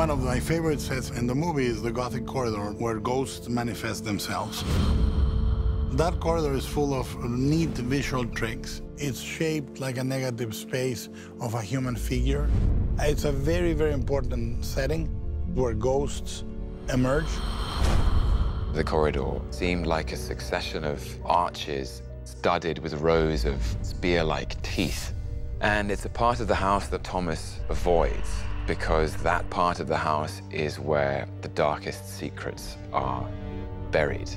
One of my favorite sets in the movie is the Gothic corridor, where ghosts manifest themselves. That corridor is full of neat visual tricks. It's shaped like a negative space of a human figure. It's a very, very important setting where ghosts emerge. The corridor seemed like a succession of arches studded with rows of spear-like teeth. And it's a part of the house that Thomas avoids because that part of the house is where the darkest secrets are buried.